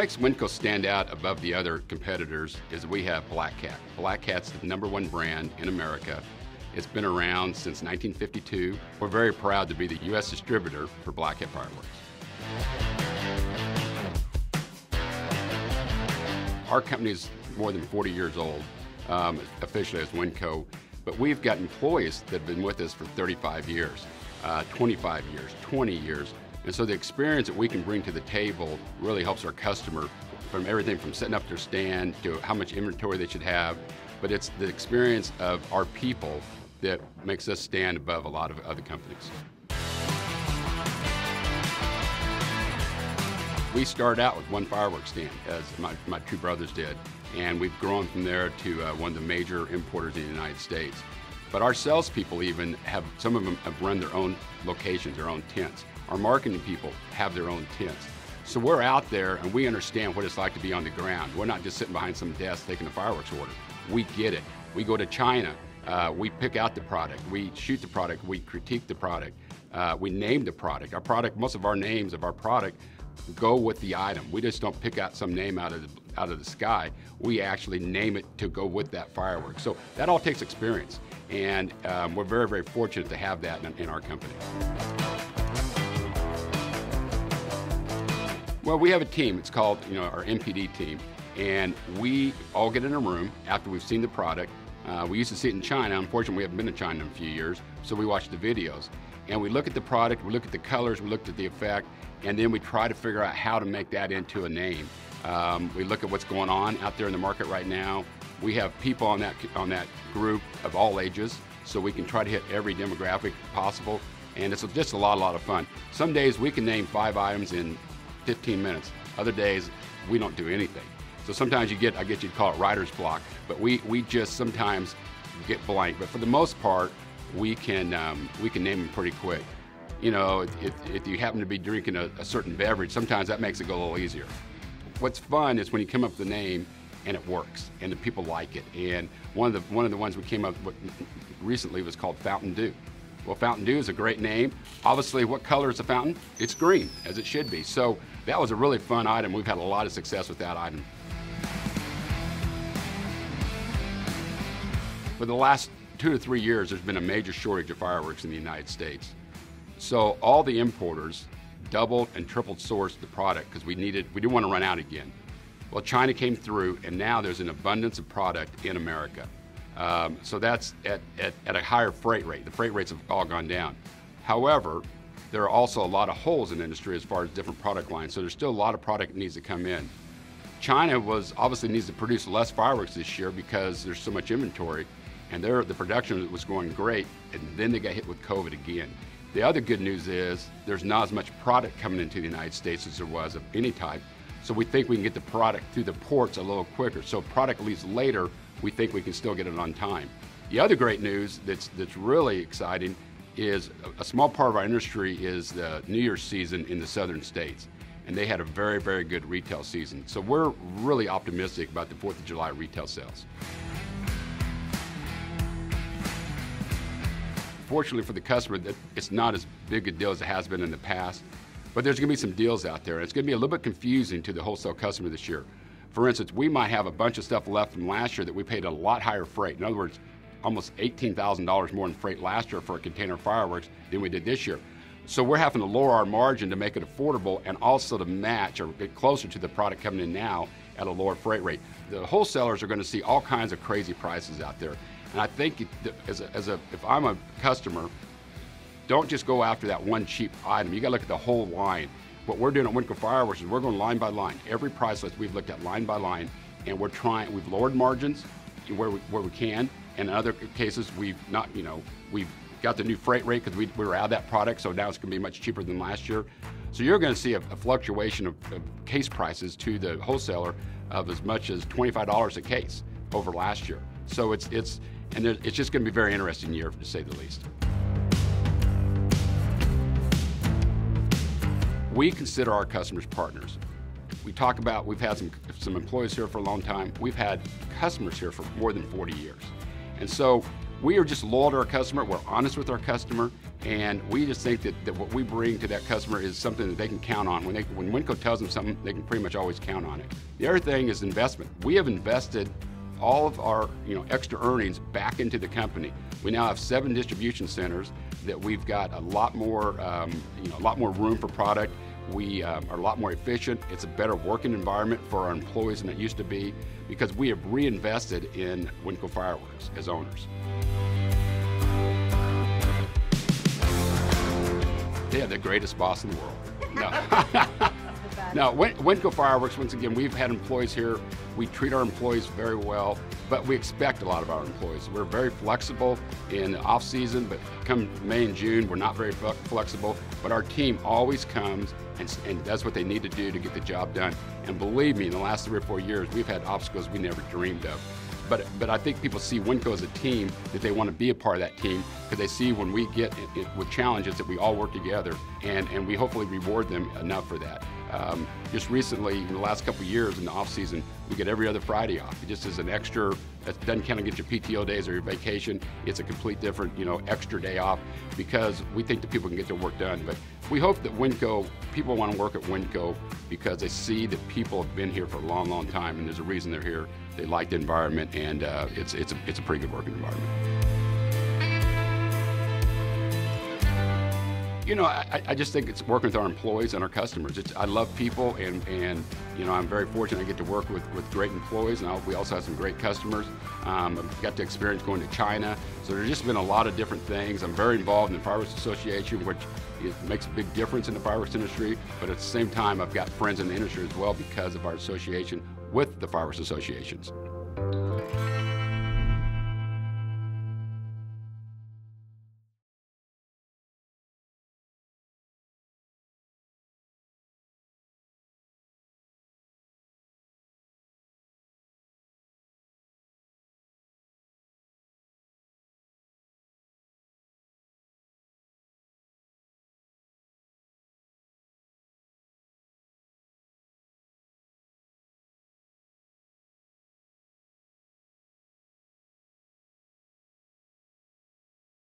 makes Winco stand out above the other competitors is we have Black Cat. Black Cat's the number one brand in America. It's been around since 1952. We're very proud to be the U.S. distributor for Black Cat Fireworks. Our company is more than 40 years old, um, officially as Winco, but we've got employees that have been with us for 35 years, uh, 25 years, 20 years. And so the experience that we can bring to the table really helps our customer from everything from setting up their stand to how much inventory they should have. But it's the experience of our people that makes us stand above a lot of other companies. We started out with one fireworks stand, as my, my two brothers did, and we've grown from there to uh, one of the major importers in the United States. But our salespeople even have, some of them have run their own locations, their own tents. Our marketing people have their own tents. So we're out there and we understand what it's like to be on the ground. We're not just sitting behind some desk taking a fireworks order. We get it. We go to China. Uh, we pick out the product. We shoot the product. We critique the product. Uh, we name the product. Our product, most of our names of our product go with the item. We just don't pick out some name out of the, out of the sky. We actually name it to go with that firework. So that all takes experience. And um, we're very, very fortunate to have that in, in our company. Well, we have a team. It's called, you know, our MPD team. And we all get in a room after we've seen the product. Uh, we used to see it in China. Unfortunately, we haven't been to China in a few years, so we watch the videos. And we look at the product, we look at the colors, we look at the effect, and then we try to figure out how to make that into a name. Um, we look at what's going on out there in the market right now. We have people on that on that group of all ages, so we can try to hit every demographic possible. And it's just a lot, a lot of fun. Some days we can name five items in 15 minutes. Other days we don't do anything. So sometimes you get, I guess you'd call it writer's block, but we, we just sometimes get blank. But for the most part, we can, um, we can name them pretty quick. You know, if, if you happen to be drinking a, a certain beverage, sometimes that makes it go a little easier. What's fun is when you come up with a name and it works and the people like it. And one of the, one of the ones we came up with recently was called Fountain Dew. Well, Fountain Dew is a great name. Obviously, what color is the fountain? It's green, as it should be. So that was a really fun item. We've had a lot of success with that item. For the last two to three years, there's been a major shortage of fireworks in the United States. So all the importers doubled and tripled sourced the product because we needed, we didn't want to run out again. Well, China came through, and now there's an abundance of product in America. Um, so that's at, at, at a higher freight rate. The freight rates have all gone down. However, there are also a lot of holes in the industry as far as different product lines. So there's still a lot of product needs to come in. China was obviously needs to produce less fireworks this year because there's so much inventory, and the production was going great, and then they got hit with COVID again. The other good news is there's not as much product coming into the United States as there was of any type. So we think we can get the product through the ports a little quicker. So product leaves later, we think we can still get it on time. The other great news that's, that's really exciting is a, small part of our industry is the New Year's season in the southern states. And they had a very, very good retail season. So we're really optimistic about the 4th of July retail sales. Fortunately for the customer, that it's not as big a deal as it has been in the past. But there's going to be some deals out there. It's going to be a little bit confusing to the wholesale customer this year. For instance, we might have a bunch of stuff left from last year that we paid a lot higher freight. In other words, almost $18,000 more in freight last year for a container of fireworks than we did this year. So we're having to lower our margin to make it affordable and also to match or get closer to the product coming in now at a lower freight rate. The wholesalers are going to see all kinds of crazy prices out there. And I think as a, as a, if I'm a customer, don't just go after that one cheap item. You got to look at the whole line. What we're doing at Winco Fireworks is we're going line by line. Every price list we've looked at line by line, and we're trying. We've lowered margins where we, where we can, and in other cases we've not. You know, we've got the new freight rate because we, we were out of that product, so now it's going to be much cheaper than last year. So you're going to see a, a fluctuation of, of, case prices to the wholesaler of as much as $25 a case over last year. So it's it's and it's just going to be a very interesting year to say the least. We consider our customers partners. We talk about, we've had some, some employees here for a long time. We've had customers here for more than 40 years. And so we are just loyal to our customer. We're honest with our customer, and we just think that, that what we bring to that customer is something that they can count on. When they when Winco tells them something, they can pretty much always count on it. The other thing is investment. We have invested all of our you know extra earnings back into the company. We now have seven distribution centers that we've got a lot more um, you know a lot more room for product. We um, are a lot more efficient. It's a better working environment for our employees than it used to be because we have reinvested in Winco Fireworks as owners. They have the greatest boss in the world. No. No, Winco Fireworks, once again, we've had employees here. We treat our employees very well, but we expect a lot of our employees. We're very flexible in the off season, but come May and June, we're not very flexible. But our team always comes and, and does what they need to do to get the job done. And believe me, in the last three or four years, we've had obstacles we never dreamed of. But, but I think people see Winco as a team that they want to be a part of that team because they see when we get it, it, with challenges that we all work together and, and we hopefully reward them enough for that. Um, just recently, in the last couple years in the off season, we get every other Friday off. It just is an extra, that doesn't of get your PTO days or your vacation. It's a complete different, you know, extra day off because we think that people can get their work done. But we hope that Winco, people want to work at Winco because they see that people have been here for a long, long time and there's a reason they're here. They like the environment and uh, it's, it's, a, it's a pretty good working environment. You know, I, I, just think it's working with our employees and our customers. It's, I love people, and, and you know, I'm very fortunate I get to work with, with great employees, and we also have some great customers. Um, I've got the experience going to China, so there's just been a lot of different things. I'm very involved in the Fireworks Association, which makes a big difference in the fireworks industry, but at the same time, I've got friends in the industry as well because of our association with the Fireworks Associations.